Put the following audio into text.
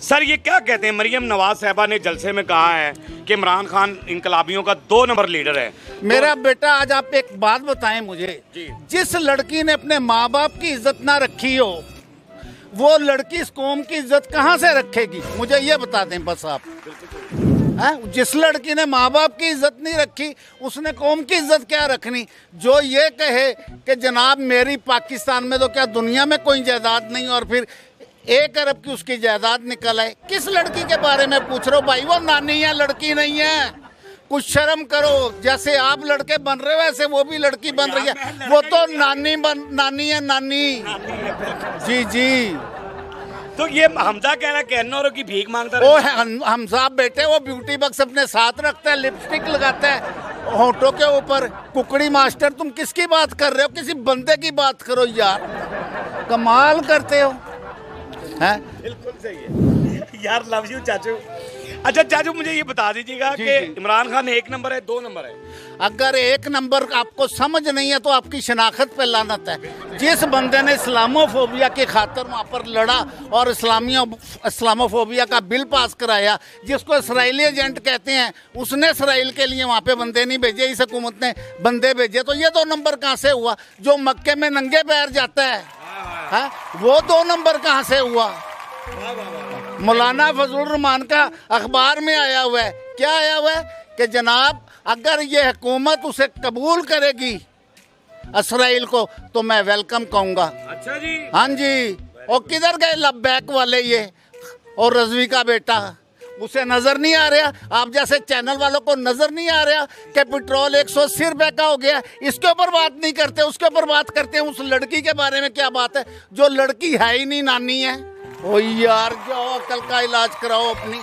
Sir ये क्या कहते हैं? मरियम नवाज़ साहबा ने जलसे में कहा है कि इमरान खान इनकलाबियों का दो नंबर लीडर है। मेरा तो... बेटा आज आप एक बात बताएँ मुझे। जी। जिस लड़की ने अपने माँ बाप की इज़्ज़त ना रखी हो वो लड़की इस कौम की इज़्ज़त कहाँ से रखेगी? मुझे ये बता दें बस आप। हैं? जिस लड़की ने माँ बाप की इज़्ज़त नहीं रखी उसने कौम की इज़्ज़त क्या रखनी? जो ये कहे कि जनाब मेरी पाकिस्तान में तो क्या दुनिया में कोई जायदाद नहीं और फिर एक अरब की उसकी जायदाद निकल आए। किस लड़की के बारे में पूछ रहे हो भाई? वो नानी है लड़की नहीं है। कुछ शर्म करो। जैसे आप लड़के बन रहे हो वैसे वो भी लड़की बन रही है। वो तो नानी बन नानी है नानी। जी जी। तो ये हमजा कह रहा है कि भीख माँगता वो रहता है। हम बेटे वो ब्यूटी बक्स अपने साथ रखता है लिपस्टिक लगाता है होठों के ऊपर। कुकड़ी मास्टर तुम किसकी बात कर रहे हो? किसी बंदे की बात करो यार। कमाल करते हो। हैं? बिल्कुल सही है। यार लव यू चाचू। अच्छा चाचू मुझे ये बता दीजिएगा कि इमरान खान एक नंबर है दो नंबर है? अगर एक नंबर आपको समझ नहीं है तो आपकी शनाख्त पे लानत है। जिस बंदे ने इस्लामोफोबिया की खातर वहाँ पर लड़ा और इस्लामियों इस्लामोफोबिया का बिल पास कराया जिसको इसराइली एजेंट कहते हैं उसने इसराइल के लिए वहाँ पे बंदे नहीं भेजे इस हुकूमत ने बंदे भेजे। तो ये दो नंबर कहाँ से हुआ? जो मक्के में नंगे पैर जाता है। हाँ? वो दो नंबर कहाँ से हुआ? मौलाना फजल रहमान का अखबार में आया हुआ है। क्या आया हुआ है? कि जनाब अगर ये हुकूमत उसे कबूल करेगी इसराइल को तो मैं वेलकम कहूँगा। अच्छा जी। हाँ जी। और किधर गए लब्बैक वाले ये? और रजवी का बेटा? उसे नज़र नहीं आ रहा। आप जैसे चैनल वालों को नज़र नहीं आ रहा कि पेट्रोल एक सौ अस्सी रुपए का हो गया। इसके ऊपर बात नहीं करते, उसके ऊपर बात करते हैं, उस लड़की के बारे में क्या बात है? जो लड़की है ही नहीं, नानी है। ओ यार, जाओ, अकल का इलाज कराओ अपनी।